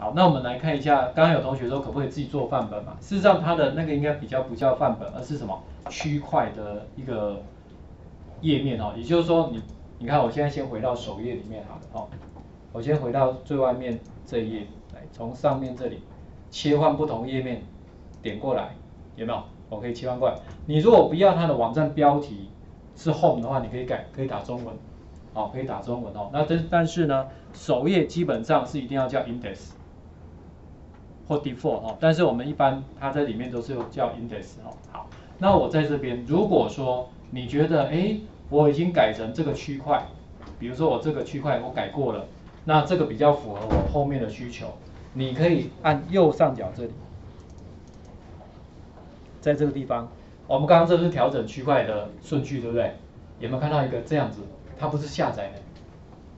好，那我们来看一下，刚刚有同学说可不可以自己做范本嘛？事实上，它的那个应该比较不叫范本，而是什么区块的一个页面哦。也就是说，你你看，我现在先回到首页里面好了哦。我先回到最外面这一页，来从上面这里切换不同页面，点过来，有没有？我可以切换过来。你如果不要它的网站标题是 home 的话，你可以改，可以打中文，哦，可以打中文哦。那但但是呢，首页基本上是一定要叫 index。或 default 哦，但是我们一般它在里面都是用叫 index 哦。好，那我在这边，如果说你觉得哎，我已经改成这个区块，比如说我这个区块我改过了，那这个比较符合我后面的需求，你可以按右上角这里，在这个地方，我们刚刚这是调整区块的顺序，对不对？有没有看到一个这样子？它不是下载的，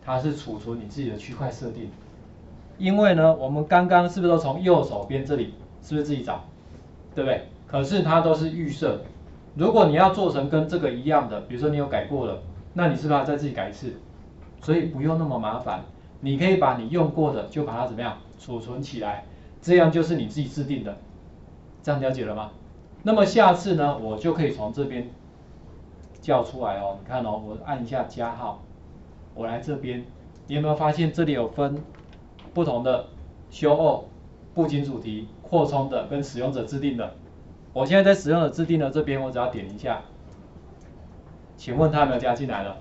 它是储存你自己的区块设定。因为呢，我们刚刚是不是都从右手边这里，是不是自己找，对不对？可是它都是预设，如果你要做成跟这个一样的，比如说你有改过了，那你是不是要再自己改一次？所以不用那么麻烦，你可以把你用过的就把它怎么样储存起来，这样就是你自己制定的，这样了解了吗？那么下次呢，我就可以从这边叫出来哦。你看哦，我按一下加号，我来这边，你有没有发现这里有分？不同的修二布景主题扩充的跟使用者制定的，我现在在使用者制定的这边，我只要点一下，请问它有没有加进来了？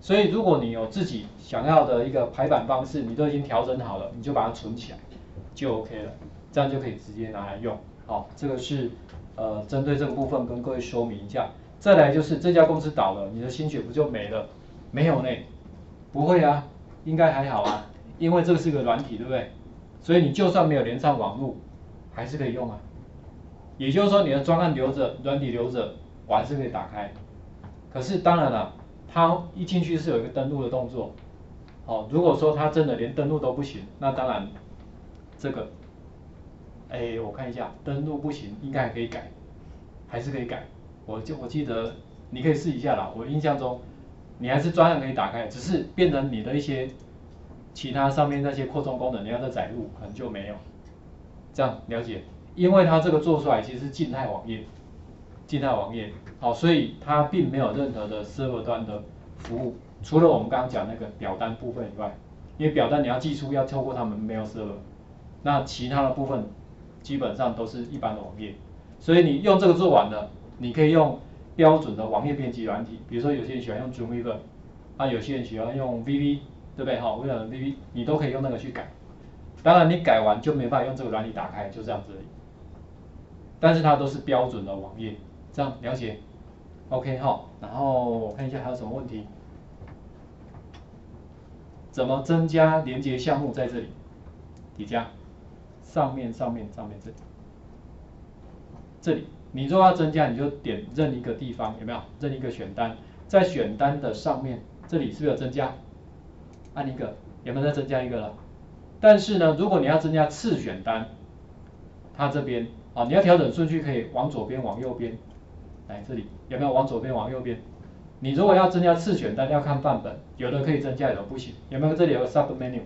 所以如果你有自己想要的一个排版方式，你都已经调整好了，你就把它存起来就 OK 了，这样就可以直接拿来用。好，这个是呃针对这个部分跟各位说明一下。再来就是这家公司倒了，你的心血不就没了？没有呢？不会啊，应该还好啊。因为这个是个软体，对不对？所以你就算没有连上网络，还是可以用啊。也就是说，你的专案留着，软体留着，我还是可以打开。可是当然了，它一进去是有一个登录的动作。哦，如果说它真的连登录都不行，那当然这个，哎，我看一下，登录不行，应该还可以改，还是可以改。我就我记得你可以试一下啦。我印象中，你还是专案可以打开，只是变成你的一些。其他上面那些扩充功能，你要再载入，可能就没有。这样了解，因为它这个做出来其实是静态网页，静态网页，好，所以它并没有任何的 server 端的服务，除了我们刚刚讲那个表单部分以外，因为表单你要寄出要透过他们没有 server，那其他的部分基本上都是一般的网页，所以你用这个做完了，你可以用标准的网页编辑软体，比如说有些人喜欢用 Dreamweaver，啊，有些人喜欢用 VV。对不对？哈，微软 VB 你都可以用那个去改，当然你改完就没办法用这个软体打开，就这样子。但是它都是标准的网页，这样了解？OK 哈，然后我看一下还有什么问题？怎么增加连接项目在这里？底加上面上面上面这里，这里你如果要增加，你就点任一个地方，有没有？任一个选单，在选单的上面，这里是不是有增加？按一个，有没有再增加一个了？但是呢，如果你要增加次选单，它这边啊，你要调整顺序，可以往左边，往右边，来这里有没有往左边，往右边？你如果要增加次选单，要看范本，有的可以增加，有的不行。有没有这里有个 sub menu，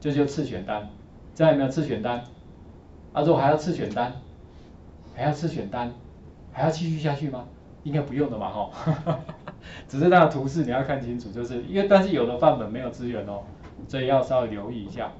这就次选单，这样有没有次选单？啊，如果还要次选单，还要次选单，还要继续下去吗？应该不用的嘛，哈。只是那个图示你要看清楚，就是因为但是有的范本没有资源哦，所以要稍微留意一下。